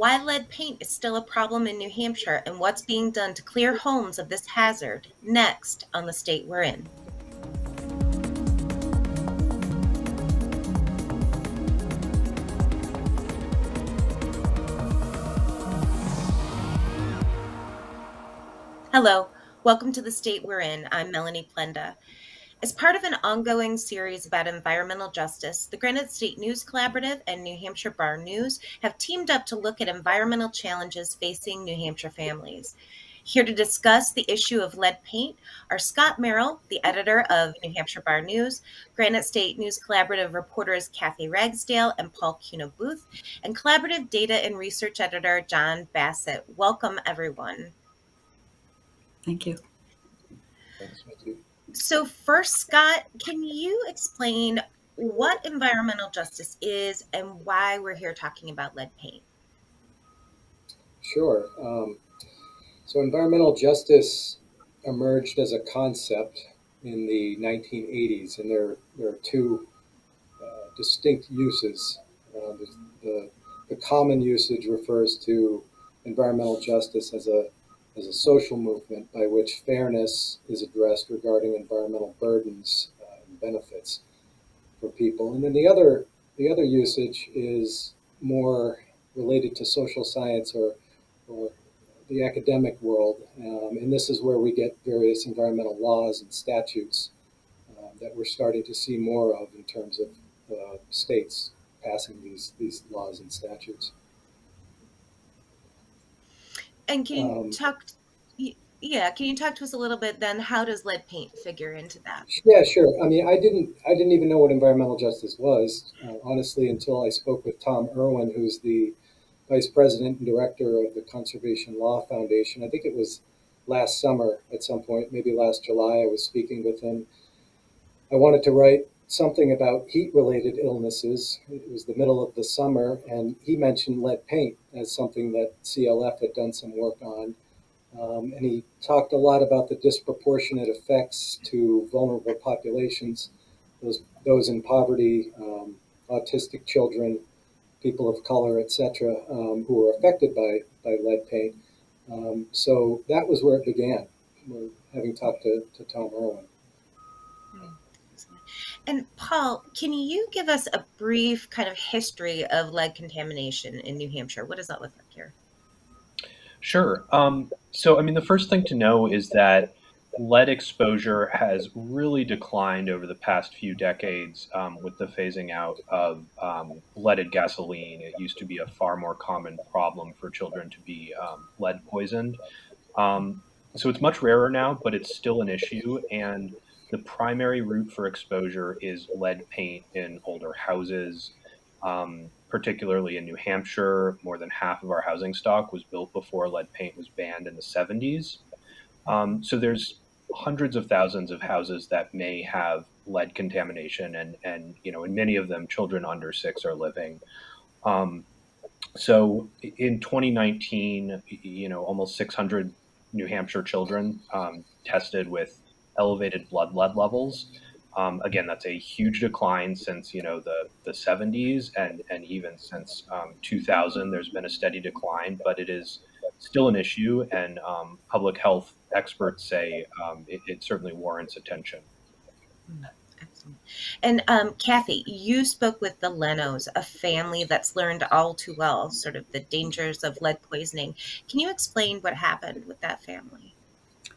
why lead paint is still a problem in New Hampshire, and what's being done to clear homes of this hazard next on the state we're in. Hello, welcome to the state we're in. I'm Melanie Plenda. As part of an ongoing series about environmental justice, the Granite State News Collaborative and New Hampshire Bar News have teamed up to look at environmental challenges facing New Hampshire families. Here to discuss the issue of lead paint are Scott Merrill, the editor of New Hampshire Bar News, Granite State News Collaborative reporters Kathy Ragsdale and Paul Cuno Booth, and Collaborative Data and Research Editor John Bassett. Welcome, everyone. Thank you. Thanks, Matthew. So, first, Scott, can you explain what environmental justice is and why we're here talking about lead paint? Sure. Um, so, environmental justice emerged as a concept in the 1980s, and there, there are two uh, distinct uses. Uh, the, the, the common usage refers to environmental justice as a as a social movement by which fairness is addressed regarding environmental burdens uh, and benefits for people. And then the other the other usage is more related to social science or, or the academic world. Um, and this is where we get various environmental laws and statutes uh, that we're starting to see more of in terms of uh, states passing these, these laws and statutes. And can you um, talk? Yeah, can you talk to us a little bit then? How does lead paint figure into that? Yeah, sure. I mean, I didn't, I didn't even know what environmental justice was, uh, honestly, until I spoke with Tom Irwin, who's the vice president and director of the Conservation Law Foundation. I think it was last summer at some point, maybe last July. I was speaking with him. I wanted to write something about heat related illnesses. It was the middle of the summer, and he mentioned lead paint as something that CLF had done some work on. Um, and he talked a lot about the disproportionate effects to vulnerable populations, those, those in poverty, um, autistic children, people of color, etc., um, who were affected by, by lead paint. Um, so that was where it began, having talked to, to Tom Irwin. And Paul, can you give us a brief kind of history of lead contamination in New Hampshire? What does that look like here? Sure. Um, so, I mean, the first thing to know is that lead exposure has really declined over the past few decades um, with the phasing out of um, leaded gasoline. It used to be a far more common problem for children to be um, lead poisoned. Um, so it's much rarer now, but it's still an issue. And the primary route for exposure is lead paint in older houses, um, particularly in New Hampshire. More than half of our housing stock was built before lead paint was banned in the 70s. Um, so there's hundreds of thousands of houses that may have lead contamination, and and you know, in many of them, children under six are living. Um, so in 2019, you know, almost 600 New Hampshire children um, tested with elevated blood lead levels. Um, again, that's a huge decline since you know the the 70s and and even since um, 2000. There's been a steady decline, but it is still an issue, and um, public health experts say um, it, it, certainly warrants attention. Excellent. And um, Kathy, you spoke with the Lenos, a family that's learned all too well sort of the dangers of lead poisoning. Can you explain what happened with that family?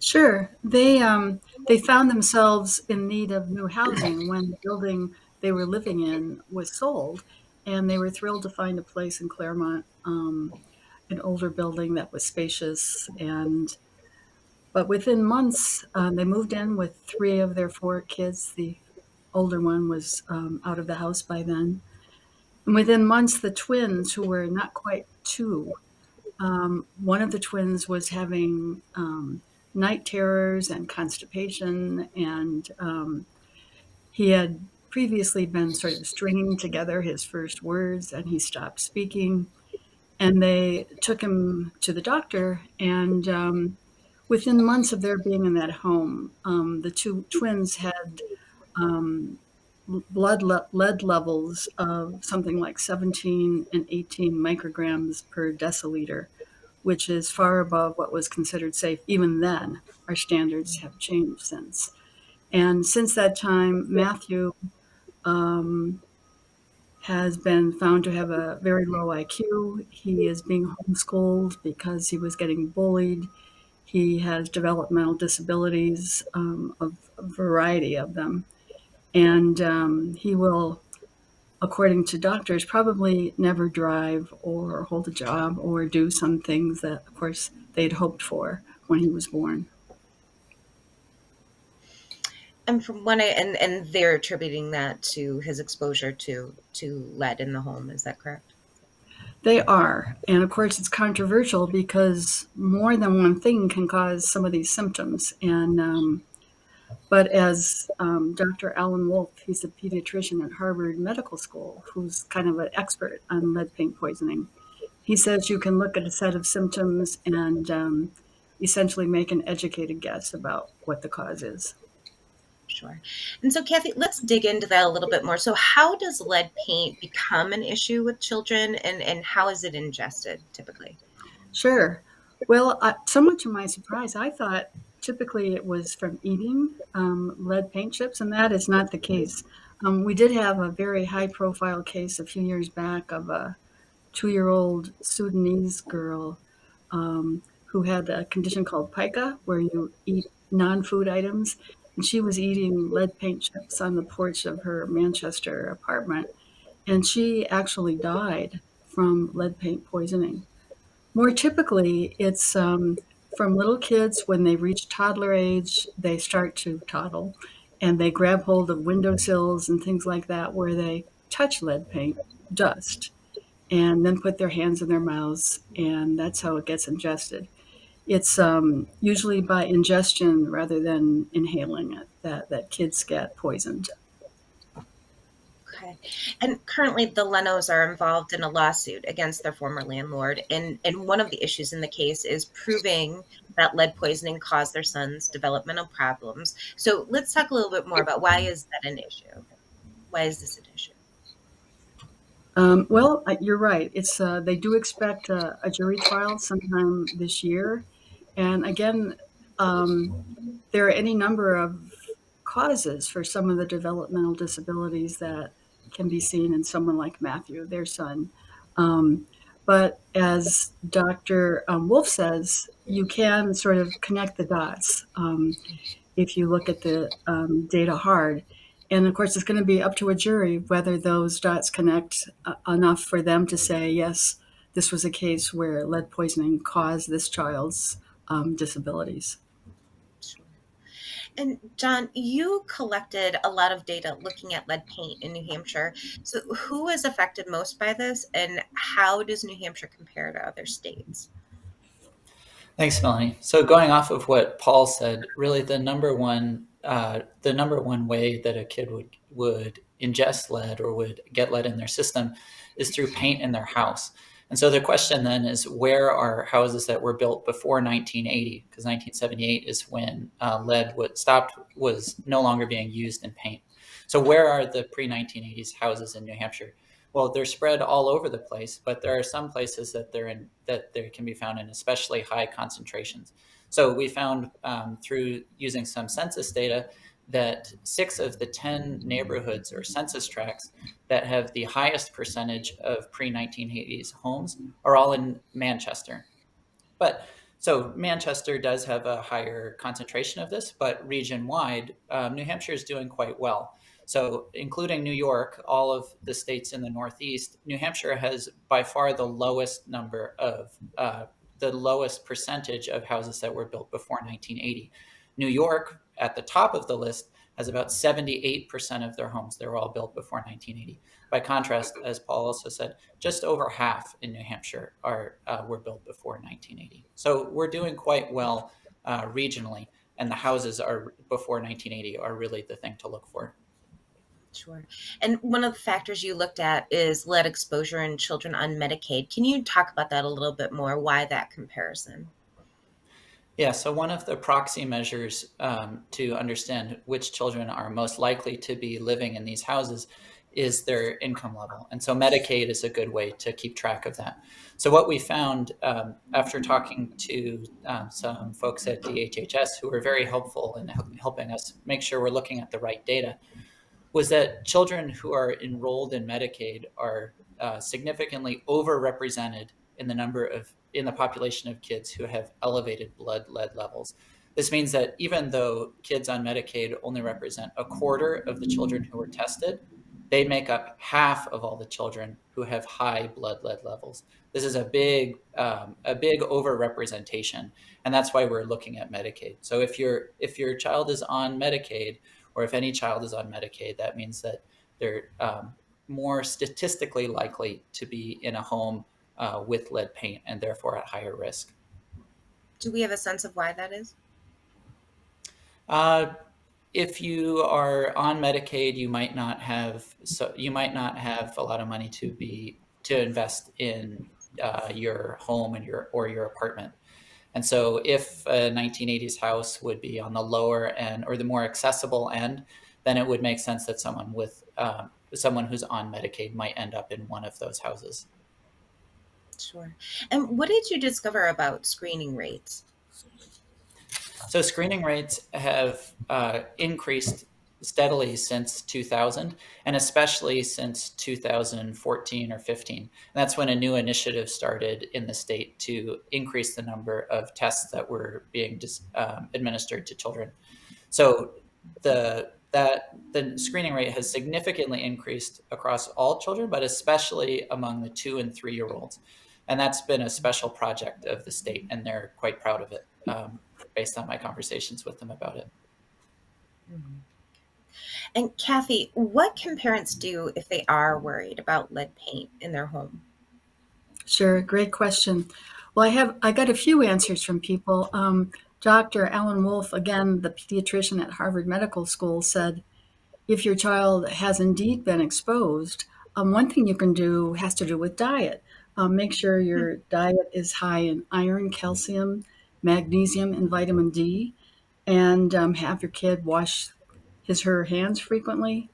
Sure. They um, they found themselves in need of new housing when the building they were living in was sold, and they were thrilled to find a place in Claremont, um, an older building that was spacious and. But within months, uh, they moved in with three of their four kids. The older one was um, out of the house by then. And within months, the twins, who were not quite two, um, one of the twins was having um, night terrors and constipation. And um, he had previously been sort of stringing together his first words and he stopped speaking. And they took him to the doctor. And um, within months of their being in that home, um, the two twins had um, blood le- lead levels of something like 17 and 18 micrograms per deciliter, which is far above what was considered safe even then. Our standards have changed since. And since that time, Matthew um, has been found to have a very low IQ. He is being homeschooled because he was getting bullied. He has developmental disabilities, um, of a variety of them. And um, he will, according to doctors, probably never drive or hold a job or do some things that, of course, they'd hoped for when he was born. And from when I and and they're attributing that to his exposure to to lead in the home. Is that correct? They are. And of course, it's controversial because more than one thing can cause some of these symptoms. And, um, but as um, Dr. Alan Woolf, he's a pediatrician at Harvard Medical School, who's kind of an expert on lead paint poisoning, he says you can look at a set of symptoms and um, essentially make an educated guess about what the cause is. Sure. And so, Kathy, let's dig into that a little bit more. So, how does lead paint become an issue with children, and, and how is it ingested typically? Sure. Well, uh, somewhat to my surprise, I thought typically it was from eating um, lead paint chips, and that is not the case. Um, we did have a very high profile case a few years back of a two year old Sudanese girl um, who had a condition called pica, where you eat non food items and she was eating lead paint chips on the porch of her Manchester apartment. And she actually died from lead paint poisoning. More typically, it's um, from little kids when they reach toddler age, they start to toddle and they grab hold of windowsills and things like that where they touch lead paint dust and then put their hands in their mouths, and that's how it gets ingested it's um, usually by ingestion rather than inhaling it that, that kids get poisoned. Okay. And currently, the Lenos are involved in a lawsuit against their former landlord. And, and one of the issues in the case is proving that lead poisoning caused their son's developmental problems. So let's talk a little bit more about why is that an issue? Why is this an issue? Um, well, you're right. It's uh, they do expect a, a jury trial sometime this year, and again, um, there are any number of causes for some of the developmental disabilities that can be seen in someone like Matthew, their son. Um, but as Dr. Um, Woolf says, you can sort of connect the dots um, if you look at the um, data hard. And of course, it's going to be up to a jury whether those dots connect uh, enough for them to say, yes, this was a case where lead poisoning caused this child's um, disabilities. And John, you collected a lot of data looking at lead paint in New Hampshire. So, who is affected most by this, and how does New Hampshire compare to other states? Thanks, Melanie. So, going off of what Paul said, really the number one uh, the number one way that a kid would would ingest lead or would get lead in their system is through paint in their house. And so the question then is where are houses that were built before 1980? Because 1978 is when uh, lead was stopped, was no longer being used in paint. So where are the pre-1980s houses in New Hampshire? Well, they're spread all over the place, but there are some places that they're in that they can be found in especially high concentrations. So we found um, through using some census data that six of the 10 neighborhoods or census tracts that have the highest percentage of pre 1980s homes are all in Manchester. But so Manchester does have a higher concentration of this, but region wide, um, New Hampshire is doing quite well. So, including New York, all of the states in the Northeast, New Hampshire has by far the lowest number of, uh, the lowest percentage of houses that were built before 1980. New York at the top of the list has about 78% of their homes. They were all built before 1980. By contrast, as Paul also said, just over half in New Hampshire are uh, were built before 1980. So we're doing quite well uh, regionally, and the houses are before 1980 are really the thing to look for. Sure. And one of the factors you looked at is lead exposure in children on Medicaid. Can you talk about that a little bit more? Why that comparison? Yeah, so one of the proxy measures um, to understand which children are most likely to be living in these houses is their income level. And so Medicaid is a good way to keep track of that. So, what we found um, after talking to um, some folks at DHHS who were very helpful in helping us make sure we're looking at the right data was that children who are enrolled in Medicaid are uh, significantly overrepresented in the number of in the population of kids who have elevated blood lead levels. This means that even though kids on Medicaid only represent a quarter of the children who were tested, they make up half of all the children who have high blood lead levels. This is a big, um, a big overrepresentation, and that's why we're looking at Medicaid. So if your if your child is on Medicaid, or if any child is on Medicaid, that means that they're um, more statistically likely to be in a home uh, with lead paint and therefore at higher risk. Do we have a sense of why that is? Uh, if you are on Medicaid, you might not have so you might not have a lot of money to be to invest in uh, your home and your or your apartment. And so, if a 1980s house would be on the lower end or the more accessible end, then it would make sense that someone with um, someone who's on Medicaid might end up in one of those houses. Sure. And what did you discover about screening rates? So screening rates have uh, increased steadily since 2000 and especially since 2014 or 15 and that's when a new initiative started in the state to increase the number of tests that were being dis, um, administered to children so the that the screening rate has significantly increased across all children but especially among the two and three year olds and that's been a special project of the state and they're quite proud of it um, based on my conversations with them about it. Mm-hmm. And Kathy, what can parents do if they are worried about lead paint in their home? Sure, great question. Well, I have I got a few answers from people. Um, Dr. Alan Woolf, again, the pediatrician at Harvard Medical School, said if your child has indeed been exposed, um, one thing you can do has to do with diet. Um, make sure your hmm. diet is high in iron, calcium, magnesium and vitamin D, and um, have your kid wash his or her hands frequently.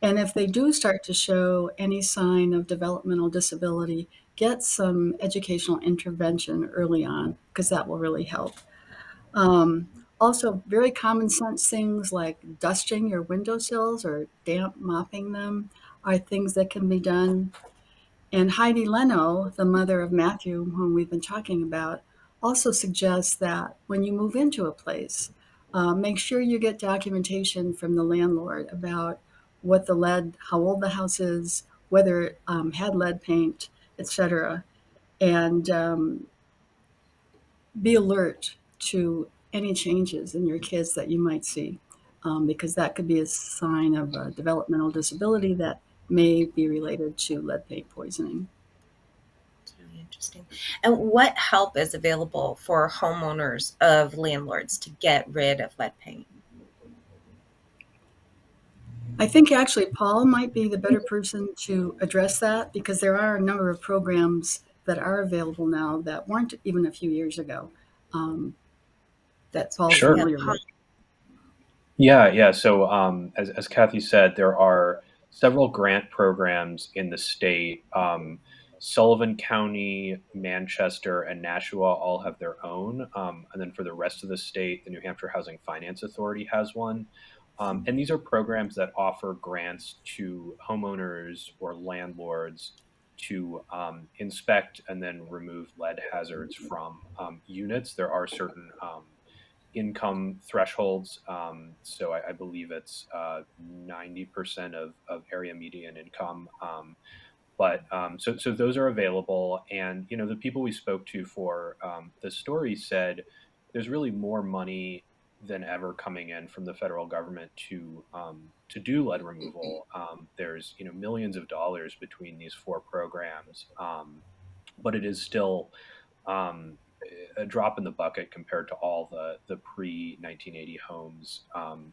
And if they do start to show any sign of developmental disability, get some educational intervention early on because that will really help. Um, also, very common sense things like dusting your windowsills or damp mopping them are things that can be done. And Heidi Leno, the mother of Matthew, whom we've been talking about, also suggests that when you move into a place, uh, make sure you get documentation from the landlord about what the lead, how old the house is, whether it um, had lead paint, etc., and um, be alert to any changes in your kids that you might see, um, because that could be a sign of a developmental disability that may be related to lead paint poisoning Really interesting. And what help is available for homeowners of landlords to get rid of lead paint? I think actually Paul might be the better person to address that because there are a number of programs that are available now that weren't even a few years ago. Um, that Paul's sure. familiar with. Yeah, yeah. So um, as, as Kathy said, there are several grant programs in the state. Um, Sullivan County, Manchester, and Nashua all have their own. Um, and then for the rest of the state, the New Hampshire Housing Finance Authority has one. Um, and these are programs that offer grants to homeowners or landlords to um, inspect and then remove lead hazards from um, units. There are certain um, income thresholds. Um, so I, I, believe it's uh, 90% of, of area median income. Um, but um, so so those are available, and you know the people we spoke to for um, the story said there's really more money than ever coming in from the federal government to um, to do lead removal. Um, there's you know millions of dollars between these four programs, um, but it is still um, a drop in the bucket compared to all the the pre 1980 homes um,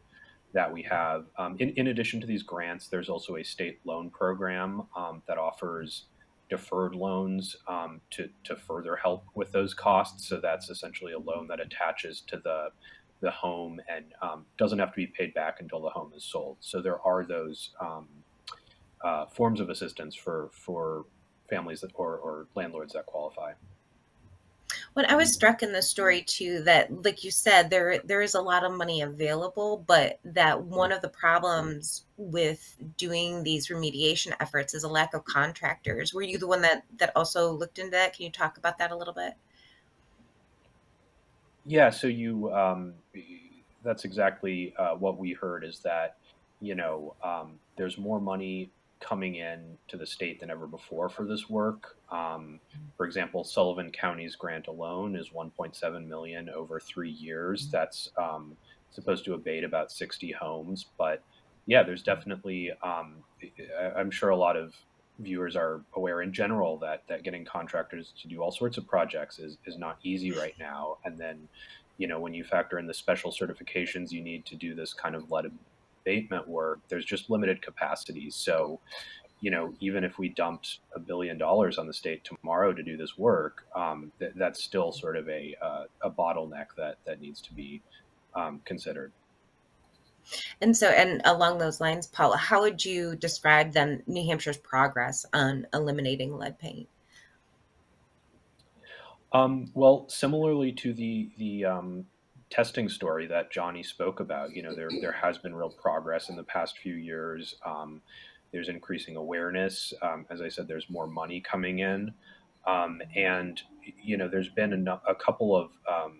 that we have. Um, in, in addition to these grants, there's also a state loan program um, that offers deferred loans um, to, to further help with those costs. So that's essentially a loan that attaches to the the home and um, doesn't have to be paid back until the home is sold. So there are those um, uh, forms of assistance for for families that, or, or landlords that qualify. When I was struck in the story too that, like you said, there there is a lot of money available, but that one of the problems with doing these remediation efforts is a lack of contractors. Were you the one that that also looked into that? Can you talk about that a little bit? Yeah, so you um, that's exactly uh, what we heard is that you know um, there's more money coming in to the state than ever before for this work. Um, for example, Sullivan County's grant alone is 1.7 million over three years. Mm-hmm. That's um, supposed to abate about 60 homes, but yeah, there's definitely. Um, I'm sure a lot of viewers are aware in general that that getting contractors to do all sorts of projects is is not easy right now. And then, you know, when you factor in the special certifications you need to do this kind of abatement work, there's just limited capacity. So, you know, even if we dumped a billion dollars on the state tomorrow to do this work, um, th- that's still sort of a uh, a bottleneck that that needs to be um, considered. And so, and along those lines, Paula, how would you describe then New Hampshire's progress on eliminating lead paint? Um, well, similarly to the the um, testing story that Johnny spoke about, you know, there there has been real progress in the past few years. Um, there's increasing awareness. Um, as I said, there's more money coming in, um, and you know, there's been a, a couple of um,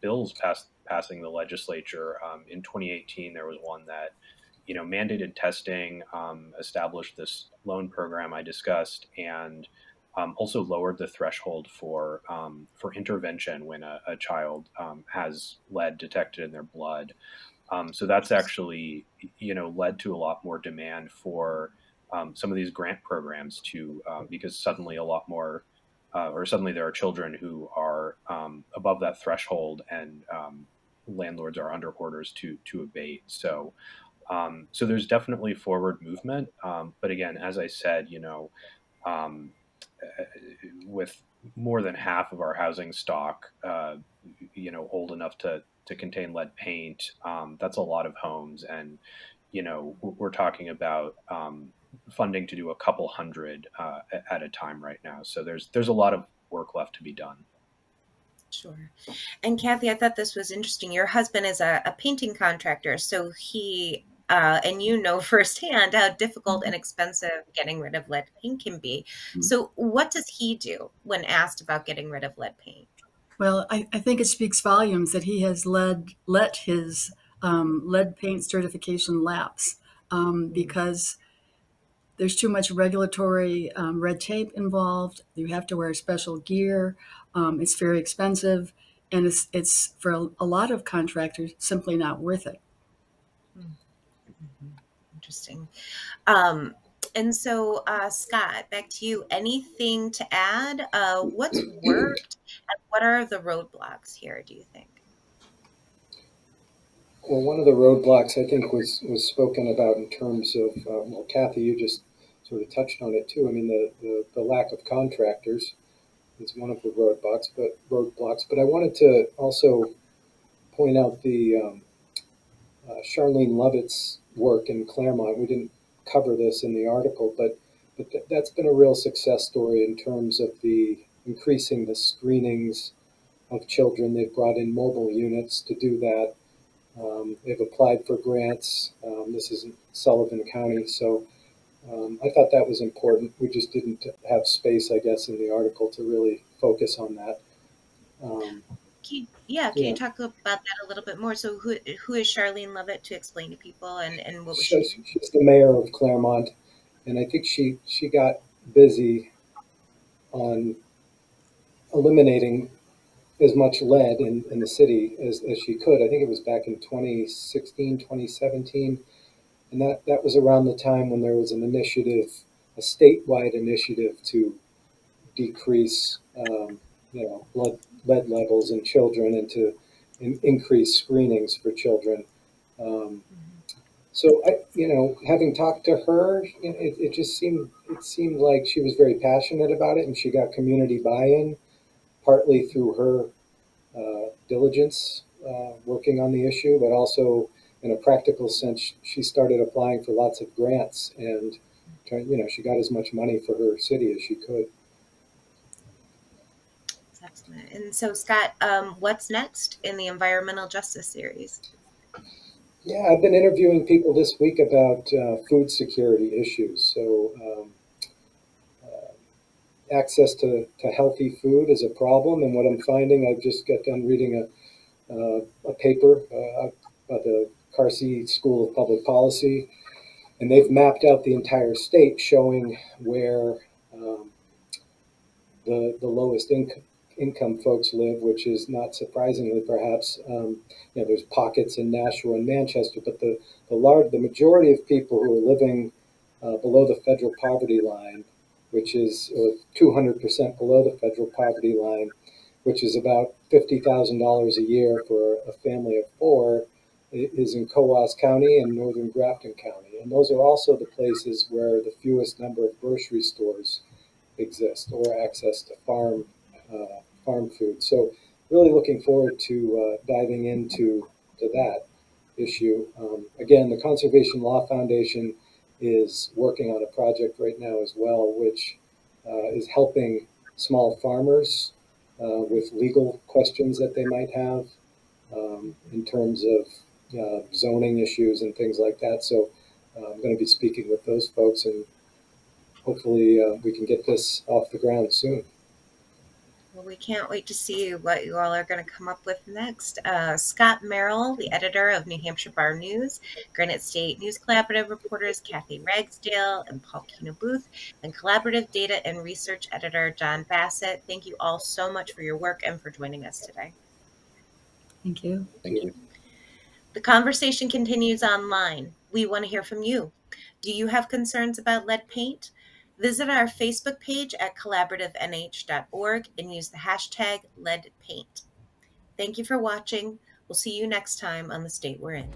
bills passed passing the legislature. Um, in 2018, there was one that, you know, mandated testing, um, established this loan program I discussed, and um, also lowered the threshold for um, for intervention when a, a child um, has lead detected in their blood. Um, so that's actually, you know, led to a lot more demand for some of these grant programs to because suddenly a lot more uh, or suddenly there are children who are um, above that threshold and um, landlords are under orders to to abate. So, um, so there's definitely forward movement. Um, but again, as I said, you know, um, with more than half of our housing stock, uh, you know, old enough to to contain lead paint, um, that's a lot of homes, and you know, we're talking about um, funding to do a couple hundred uh, at a time right now. So there's there's a lot of work left to be done. Sure. And Kathy, I thought this was interesting. Your husband is a, a painting contractor, so he uh, and you know firsthand how difficult and mm-hmm. expensive getting rid of lead paint can be. Mm-hmm. So, what does he do when asked about getting rid of lead paint? Well, I, I think it speaks volumes that he has led let his um, lead paint certification lapse um, mm-hmm. because there's too much regulatory um, red tape involved. You have to wear special gear. Um, it's very expensive, and it's it's for a, a, lot of contractors simply not worth it. Mm-hmm. Interesting. Um, and so, uh, Scott, back to you. Anything to add? Uh, what's worked, and what are the roadblocks here? Do you think? Well, one of the roadblocks I think was was spoken about in terms of uh, well, Kathy, you just sort of touched on it too. I mean, the, the, the lack of contractors is one of the roadblocks, but roadblocks. But I wanted to also point out the um, uh, Charlene Lovett's work in Claremont. We didn't cover this in the article, but but th- that's been a real success story in terms of the increasing the screenings of children. They've brought in mobile units to do that. Um, they've applied for grants. Um, this is in Sullivan County, so um, I thought that was important. We just didn't have space, I guess, in the article to really focus on that. Um, yeah, can yeah. you talk about that a little bit more? So, who who is Charlene Lovett to explain to people, and, and what was she? She's the mayor of Claremont, and I think she she got busy on eliminating as much lead in, in the city as, as she could. I think it was back in 2016, 2017 and that, that was around the time when there was an initiative, a statewide initiative to decrease, um, you know, blood lead levels in children and to in, increase screenings for children. Um, so I, you know, having talked to her, it, it just seemed it seemed like she was very passionate about it, and she got community buy-in, partly through her uh, diligence uh, working on the issue, but also in a practical sense, she started applying for lots of grants, and you know, she got as much money for her city as she could. Excellent. And so, Scott, um, what's next in the environmental justice series? Yeah, I've been interviewing people this week about uh, food security issues. So, um, uh, access to, to healthy food is a problem. And what I'm finding, I've just got done reading a, uh, a paper uh, about the Carsey School of Public Policy, and they've mapped out the entire state showing where um, the, the lowest income income folks live, which is not surprisingly perhaps, um, you know, there's pockets in Nashua and Manchester, but the, the large, the majority of people who are living uh, below the federal poverty line, which is uh, 200% below the federal poverty line, which is about $50,000 a year for a family of four, is in Coos County and northern Grafton County. And those are also the places where the fewest number of grocery stores exist or access to farm uh, farm food. So really looking forward to uh, diving into to that issue. Um, again, the Conservation Law Foundation is working on a project right now as well, which uh, is helping small farmers uh, with legal questions that they might have um, in terms of uh, zoning issues and things like that. So uh, I'm going to be speaking with those folks and hopefully uh, we can get this off the ground soon. Well, we can't wait to see what you all are going to come up with next. Uh, Scott Merrill, the editor of New Hampshire Bar News, Granite State News Collaborative reporters Kathy Ragsdale and Paul Cuno Booth, and collaborative data and research editor John Bassett. Thank you all so much for your work and for joining us today. Thank you. Thank you. The conversation continues online. We want to hear from you. Do you have concerns about lead paint? Visit our Facebook page at collaborativenh.org and use the hashtag leadpaint. Thank you for watching. We'll see you next time on The State We're In.